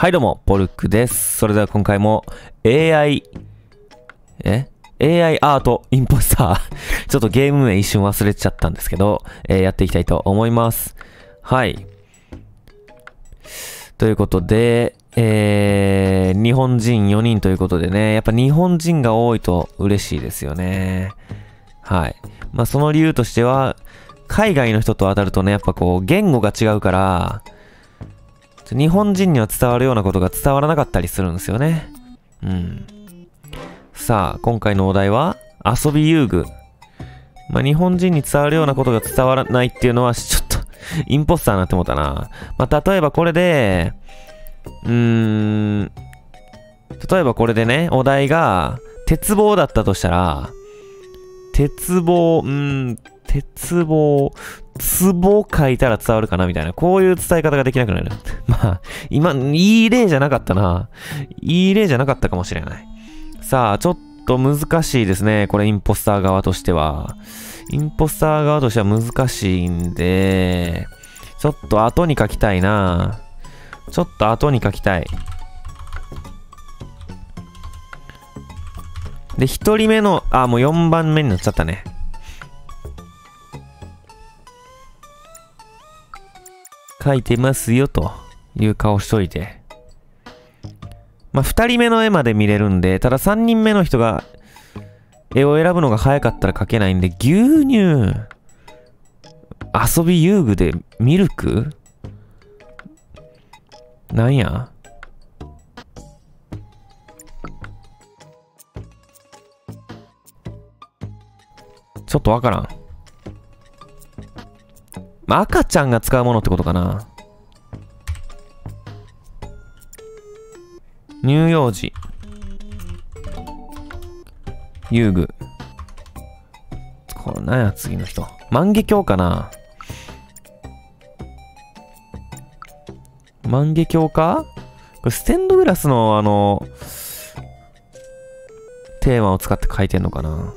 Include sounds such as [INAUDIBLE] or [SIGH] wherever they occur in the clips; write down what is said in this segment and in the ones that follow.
はいどうも、ポルクです。それでは今回も AI、え ?AI アートインポスター。[LAUGHS] ちょっとゲーム名一瞬忘れちゃったんですけど、えーやっていきたいと思います。はい。ということで、えー、日本人4人ということでね、やっぱ日本人が多いと嬉しいですよね。はい。まあその理由としては、海外の人と当たるとね、やっぱこう、言語が違うから、日本人には伝わるようなことが伝わらなかったりするんですよね。うん。さあ、今回のお題は、遊び遊具。まあ、日本人に伝わるようなことが伝わらないっていうのは、ちょっと、インポスターになってもうたな。まあ、例えばこれで、うーん、例えばこれでね、お題が、鉄棒だったとしたら、鉄棒、うーん、鉄棒、壺書いたら伝わるかなみたいな、こういう伝え方ができなくなる。[LAUGHS] まあ、今、いい例じゃなかったな。いい例じゃなかったかもしれない。さあ、ちょっと難しいですね。これ、インポスター側としては。インポスター側としては難しいんで、ちょっと後に書きたいな。ちょっと後に書きたい。で、一人目の、あ、もう4番目になっちゃったね。書いてますよという顔しといて。まあ、二人目の絵まで見れるんで、ただ三人目の人が絵を選ぶのが早かったら書けないんで、牛乳、遊び遊具でミルク？なんや？ちょっとわからん。まあ、赤ちゃんが使うものってことかな。乳幼児。遊具。これ何や、次の人。万華鏡かな万華鏡か？これステンドグラスのあの、テーマを使って書いてんのかな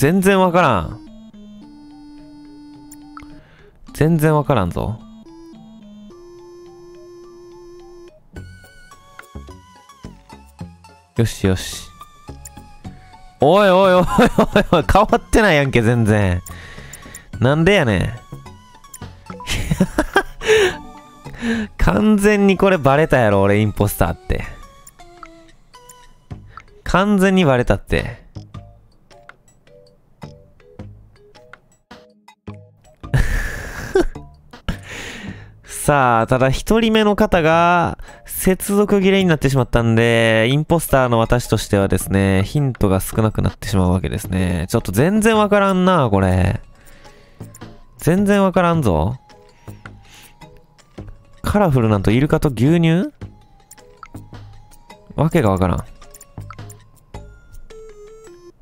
全然わからん。全然わからんぞ。よしよし。おいおいおいおいおい、変わってないやんけ、全然。なんでやねん。[LAUGHS] 完全にこれバレたやろ、俺、インポスターって。完全にバレたって。さあ、ただ一人目の方が接続切れになってしまったんで、インポスターの私としてはですね、ヒントが少なくなってしまうわけですね。ちょっと全然わからんな、これ。全然わからんぞ。カラフルなんとイルカと牛乳？わけがわからん。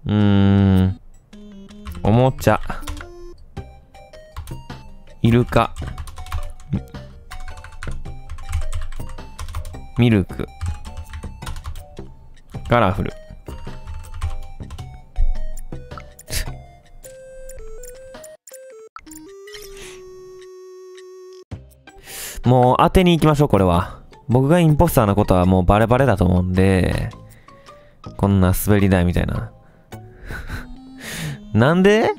うーん。おもちゃ。イルカ。ミルク。カラフル。もう当てに行きましょう、これは。僕がインポスターなことはもうバレバレだと思うんで、こんな滑り台みたいな。[LAUGHS] なんで？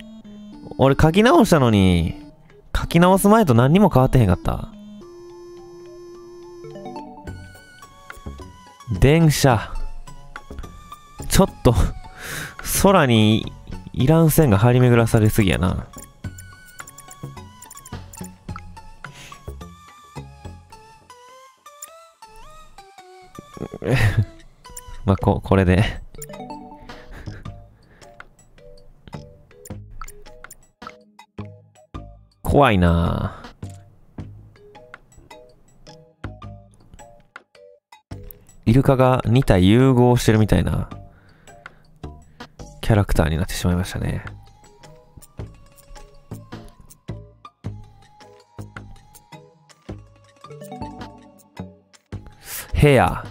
俺書き直したのに、書き直す前と何にも変わってへんかった。電車。ちょっと、空にいらん線が張り巡らされすぎやな。[LAUGHS] まあ、こ、これで。怖いなイルカが2体融合してるみたいなキャラクターになってしまいましたね。ヘア。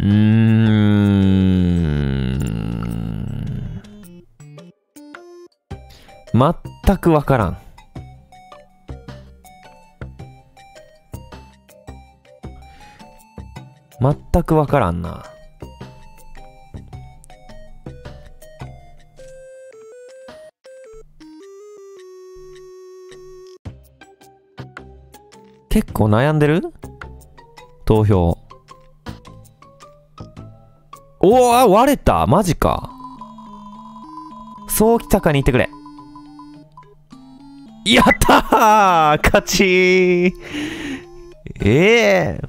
うーん。全くわからん。全くわからんな。結構悩んでる？投票。おー、割れたマジか。そうきたかに言ってくれ。やったー勝ちーええー、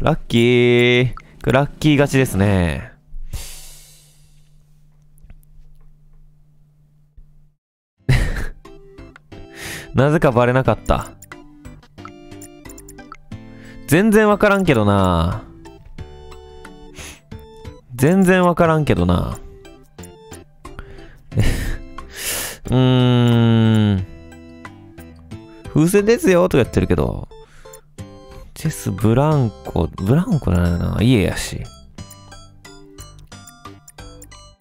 ラッキー。ラッキー勝ちですね。[LAUGHS] なぜかバレなかった。全然わからんけどな全然わからんけどな [LAUGHS] うーん。風船ですよとか言ってるけど、チェス、ブランコ、ブランコなのな、家やし。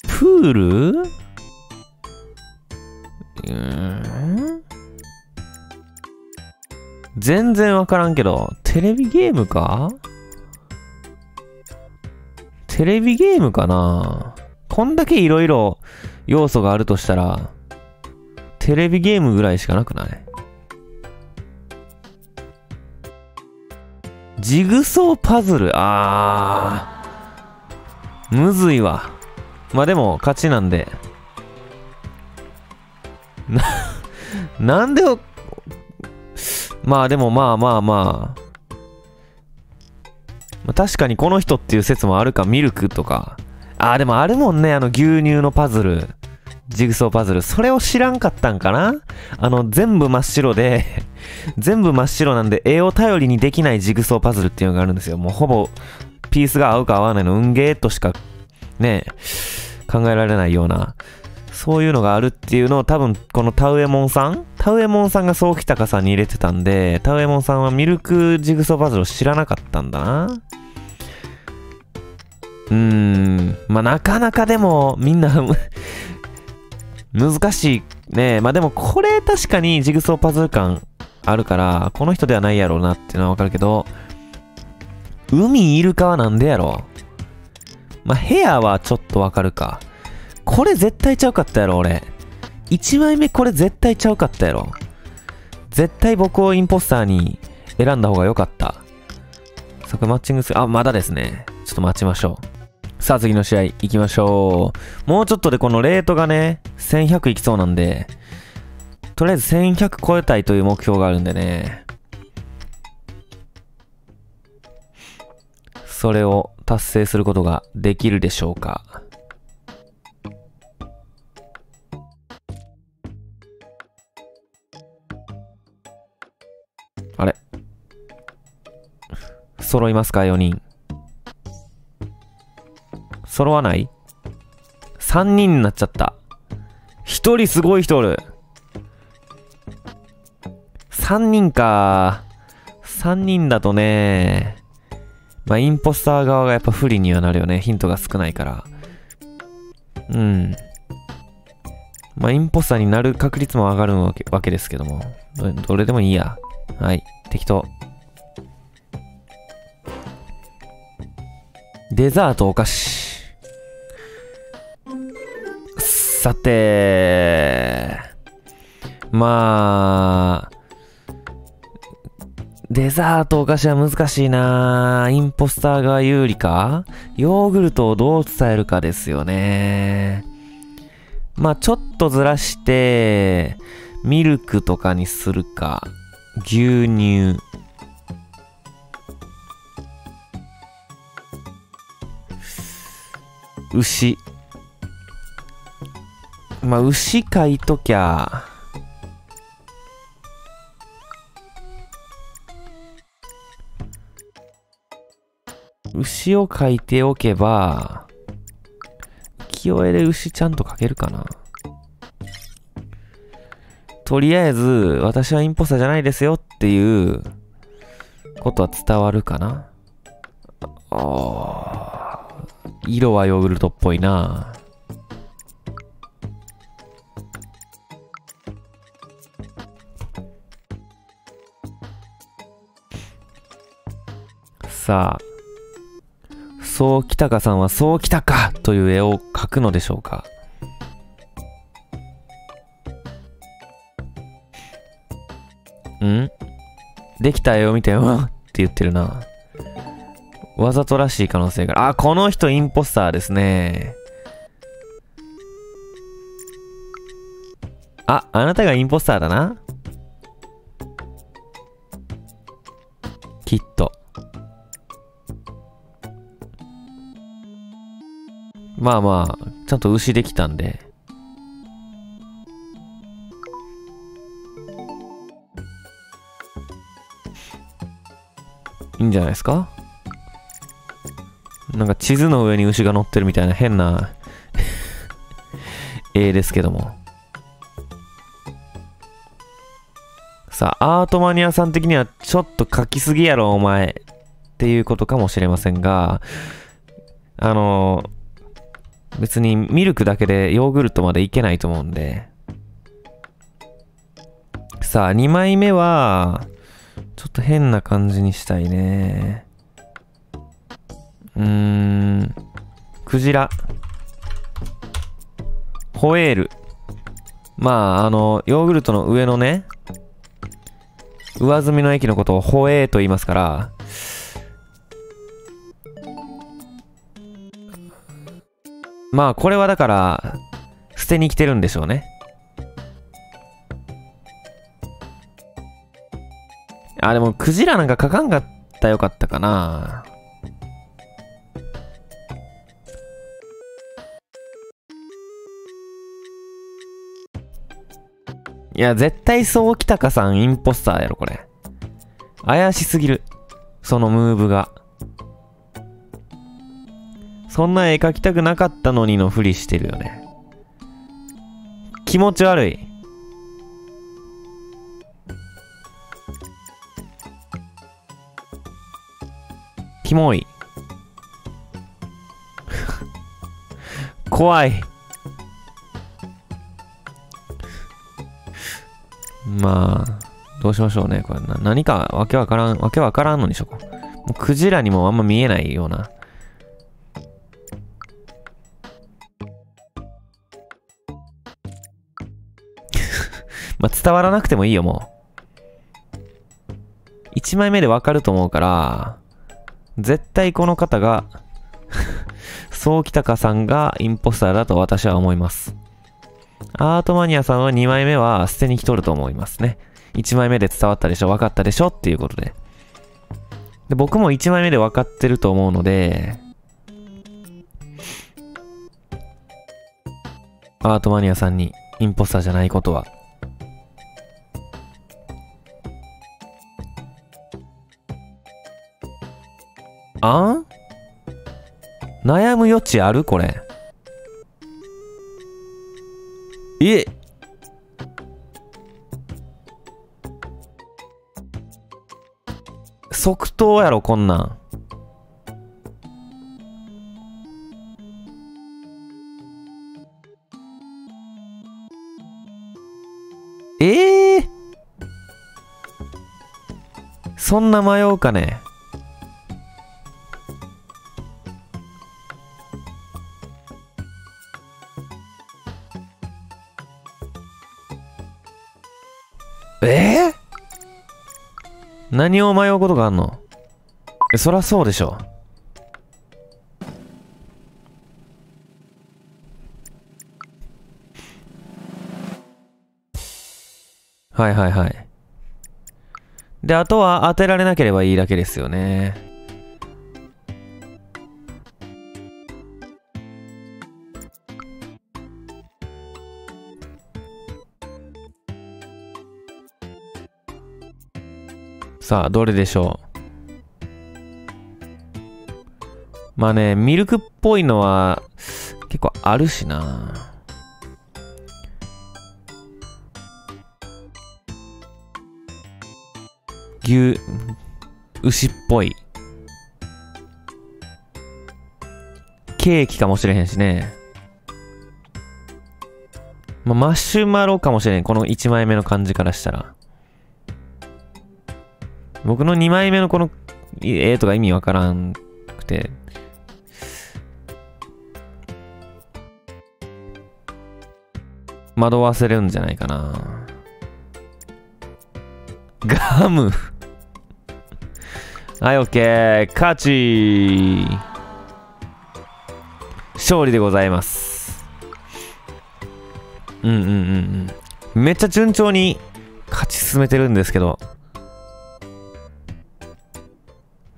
プール？うん。全然わからんけど、テレビゲームか？テレビゲームかな？こんだけ色々要素があるとしたら、テレビゲームぐらいしかなくない？ジグソーパズル、あー。むずいわ。まあでも、勝ちなんで。な、なんで、まあでもまあまあまあ。確かにこの人っていう説もあるか、ミルクとか。ああ、でもあるもんね、あの牛乳のパズル。ジグソーパズル。それを知らんかったんかな？あの、全部真っ白で [LAUGHS] 全部真っ白なんで、絵を頼りにできないジグソーパズルっていうのがあるんですよ。もうほぼ、ピースが合うか合わないの運ゲーとしか、ね、考えられないような、そういうのがあるっていうのを多分、このタウエモンさんタウエモンさんが早期高さんに入れてたんで、タウエモンさんはミルクジグソーパズルを知らなかったんだな。うーん。まあ、なかなかでも、みんな難しいね。まあでもこれ確かにジグソーパズル感あるから、この人ではないやろうなっていうのはわかるけど、海イルカはなんでやろまあヘアはちょっとわかるか。これ絶対ちゃうかったやろ、俺。1枚目これ絶対ちゃうかったやろ。絶対僕をインポスターに選んだ方が良かった。そこマッチングする。あ、まだですね。ちょっと待ちましょう。さあ次の試合行きましょう。もうちょっとでこのレートがね、1100いきそうなんで、とりあえず1100超えたいという目標があるんでね。それを達成することができるでしょうか。あれ？揃いますか ?4 人。揃わない ?3 人になっちゃった。1人すごい人おる。3人か。3人だとね、まあ、インポスター側がやっぱ不利にはなるよね。ヒントが少ないから。うん。まあ、インポスターになる確率も上がるわけわけですけども。どれでもいいや。はい。適当。デザートお菓子。さて、まあ、デザートお菓子は難しいなインポスターが有利か？ヨーグルトをどう伝えるかですよね。まあちょっとずらして、ミルクとかにするか、牛乳。牛。まあ、牛飼いときゃ、牛を書いておけば、清江で牛ちゃんと書けるかな。とりあえず、私はインポスターじゃないですよっていうことは伝わるかな。ああ、色はヨーグルトっぽいな。さあ、そうきたかさんはそうきたかという絵を描くのでしょうか？ん？できた絵を見て、うんって言ってるな。わざとらしい可能性がある。あ、この人インポスターですね。あ、あなたがインポスターだな。まあまあ、ちゃんと牛できたんで。いいんじゃないですか？なんか地図の上に牛が乗ってるみたいな変な [LAUGHS] 絵ですけども。さあ、アートマニアさん的にはちょっと描きすぎやろ、お前。っていうことかもしれませんが、あの別にミルクだけでヨーグルトまでいけないと思うんで。さあ、2枚目は、ちょっと変な感じにしたいね。うーん。クジラ。ホエール。まあ、あの、ヨーグルトの上のね、上積みの駅のことをホエーと言いますから、まあ、これはだから、捨てに来てるんでしょうね。あ、でも、クジラなんか書かんかったよかったかな。いや、絶対そうきたかさんインポスターやろ、これ。怪しすぎる。そのムーブが。そんな絵描きたくなかったのにのふりしてるよね。気持ち悪い。キモい。[LAUGHS] 怖い。まあ、どうしましょうね。これな何かわけわからん、わけわからんのにしょこう。もうクジラにもあんま見えないような。まあ、伝わらなくてもいいよ、もう。1枚目でわかると思うから、絶対この方が [LAUGHS] そうきたかさんがインポスターだと私は思います。アートマニアさんは2枚目は捨てに来とると思いますね。1枚目で伝わったでしょ分かったでしょっていうことで。で僕も1枚目で分かってると思うので、アートマニアさんにインポスターじゃないことはあ？ん悩む余地ある？これ。え即答やろ、こんなん。ええー、そんな迷うかね。え？ー、何を迷うことがあんの？そらそうでしょ。はいはいはい。で、あとは当てられなければいいだけですよね。さあ、どれでしょう？まあね、ミルクっぽいのは結構あるしな。牛、牛っぽい。ケーキかもしれへんしね。まあ、マシュマロかもしれん。この1枚目の感じからしたら。僕の2枚目のこのええとか意味わからんくて。惑わせるんじゃないかな。ガムはい、オッケー。勝ち勝利でございます。うんうんうんうん。めっちゃ順調に勝ち進めてるんですけど。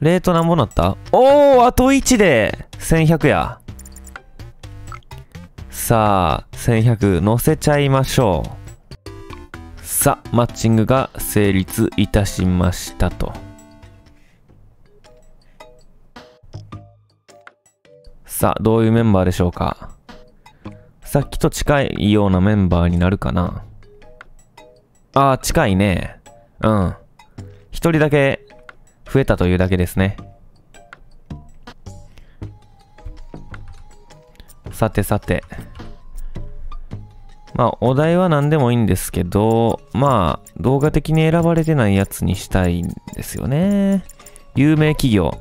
レートなんぼなった？おーあと1で1100や。さあ、1100乗せちゃいましょう。さあ、マッチングが成立いたしましたと。さあ、どういうメンバーでしょうか？さっきと近いようなメンバーになるかな？ああ、近いね。うん。一人だけ増えたというだけですね。さてさて。まあ、お題は何でもいいんですけど、まあ、動画的に選ばれてないやつにしたいんですよね。有名企業。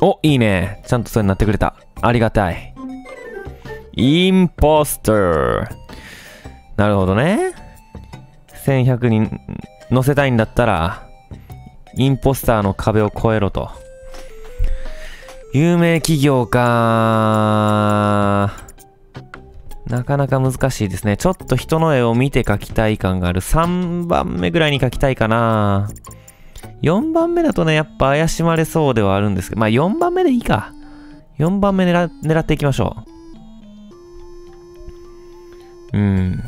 お、いいね。ちゃんとそれになってくれた。ありがたい。インポスター。なるほどね。1100人乗せたいんだったら、インポスターの壁を越えろと。有名企業かなかなか難しいですね。ちょっと人の絵を見て描きたい感がある。3番目ぐらいに描きたいかな4番目だとね、やっぱ怪しまれそうではあるんですけど、まあ4番目でいいか。4番目狙狙っていきましょう。うん。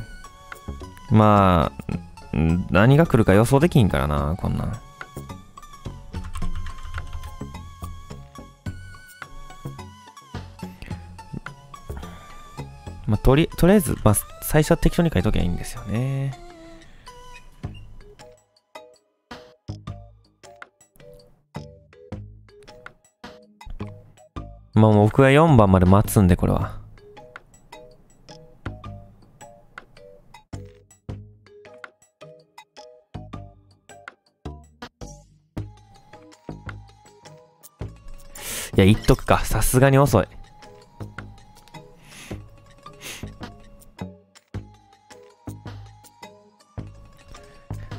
まあ、何が来るか予想できんからな、こんなん。まあ、とり、とりあえず、まあ、最初は適当に書いときゃいいんですよね。まあ僕は4番まで待つんで、これは。や、言っとくか。さすがに遅い。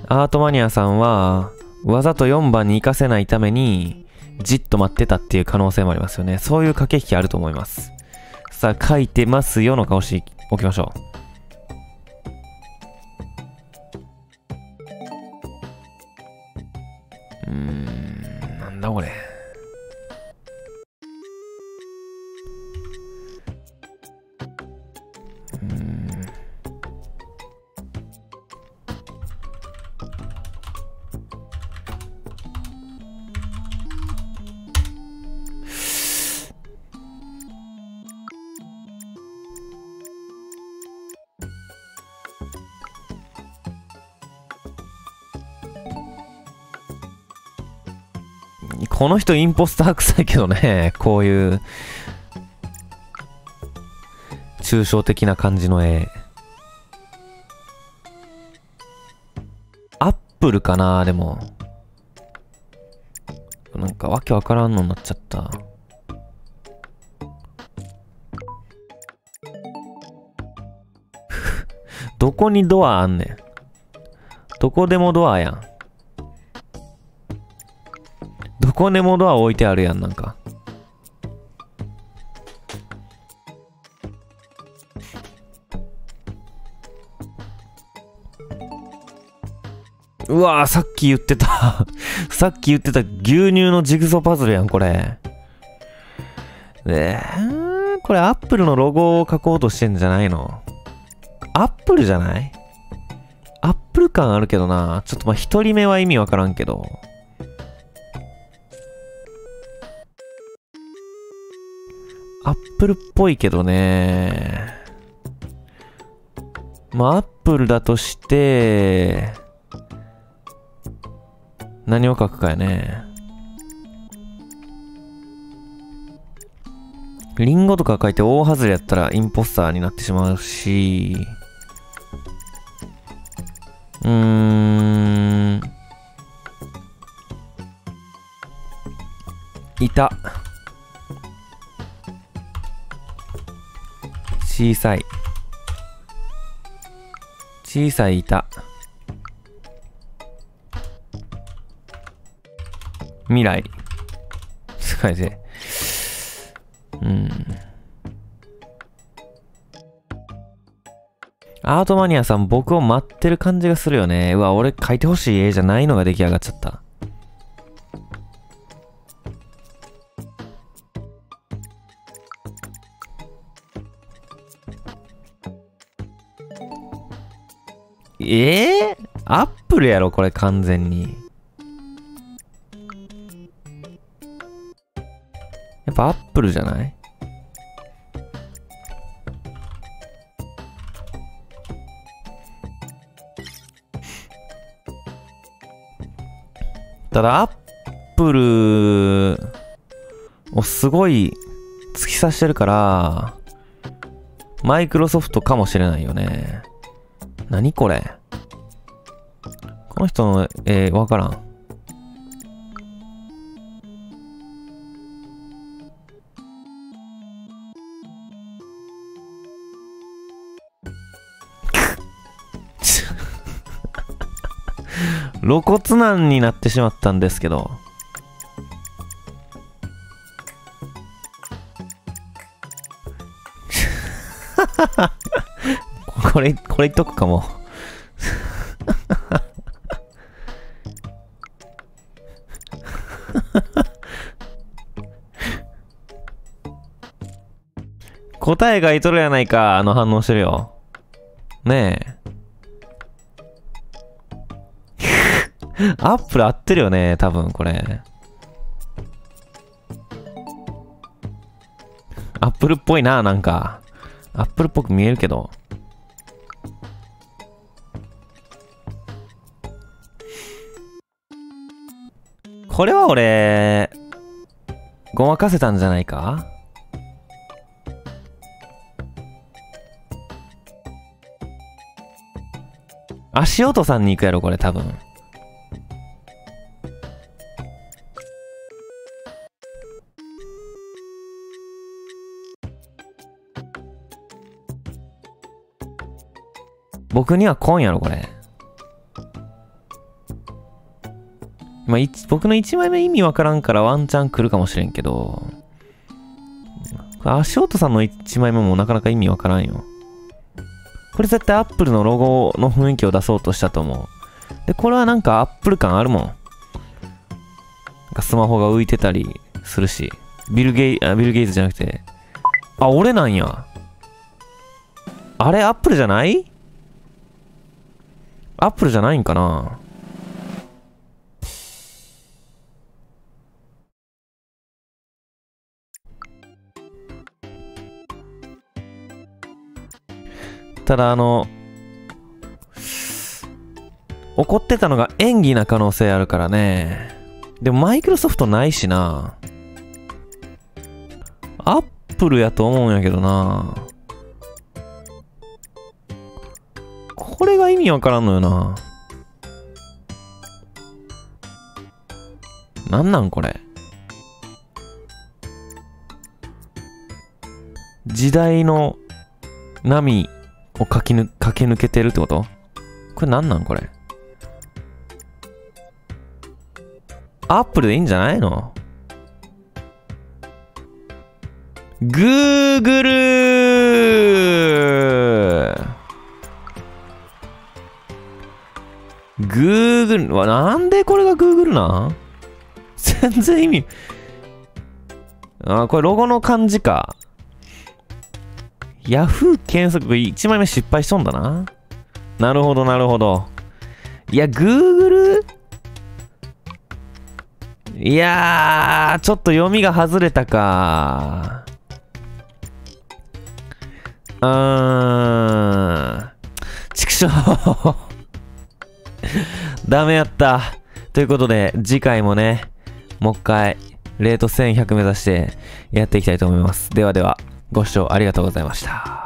アートマニアさんは、わざと4番に行かせないために、じっと待ってたっていう可能性もありますよね。そういう駆け引きあると思います。さあ、書いてますよの顔しておきましょう。うん、なんだこれ。この人インポスター臭いけどね、こういう、抽象的な感じの絵。アップルかなでも。なんかわけわからんのになっちゃった。[LAUGHS] どこにドアあんねん。どこでもドアやん。どこでもドア置いてあるやん、なんか。うわさっき言ってた [LAUGHS] さっき言ってた牛乳のジグソーパズルやん、これ。え、これアップルのロゴを書こうとしてんじゃないの？アップルじゃない？アップル感あるけどな。ちょっとま、一人目は意味わからんけど。ップルっぽいけどね。まあ、アップルだとして、何を書くかやね。リンゴとか書いて大外れやったらインポスターになってしまうし、うーん。いた。小さい。小さいいた。未来。すごいぜ。うん。アートマニアさん、僕を待ってる感じがするよね。うわ、俺描いてほしい絵じゃないのが出来上がっちゃった。ええー、アップルやろ、これ完全に。やっぱアップルじゃない？ただ、アップルをすごい突き刺してるから、マイクロソフトかもしれないよね。何これ？の人の絵、わからん。[LAUGHS] 露骨なんになってしまったんですけど。[LAUGHS] これ、これ言っとくかも。[LAUGHS] 答えがいとるやないか、あの反応してるよ。ねえ。[LAUGHS] アップル合ってるよね、多分これ。アップルっぽいな、なんか。アップルっぽく見えるけど。これは俺、ごまかせたんじゃないか？足音さんに行くやろ、これ多分。僕には来んやろ、これ。まあ、僕の1枚目意味わからんからワンチャン来るかもしれんけど、足音さんの1枚目もなかなか意味わからんよ。これ絶対アップルのロゴの雰囲気を出そうとしたと思う。で、これはなんかアップル感あるもん。なんかスマホが浮いてたりするし。ビルゲイ、あ、ビルゲイズじゃなくて。あ、俺なんや。あれアップルじゃない？アップルじゃないんかな？ただあの、怒ってたのが演技な可能性あるからね。でもマイクロソフトないしな。アップルやと思うんやけどな。これが意味わからんのよな。なんなんこれ。時代の波を駆けぬ駆け抜けてるってこと？これなんなんこれ？アップルでいいんじゃないの？グーグルグーグル、わ、なんでこれがグーグルな？ん全然意味。あ、これロゴの感じか。ヤフー検索1枚目失敗しとんだな。なるほど、なるほど。いや、グーグルいやー、ちょっと読みが外れたか。うーん。畜生。[LAUGHS] ダメやった。ということで、次回もね、もう一回、レート1100目指してやっていきたいと思います。ではでは、ご視聴ありがとうございました。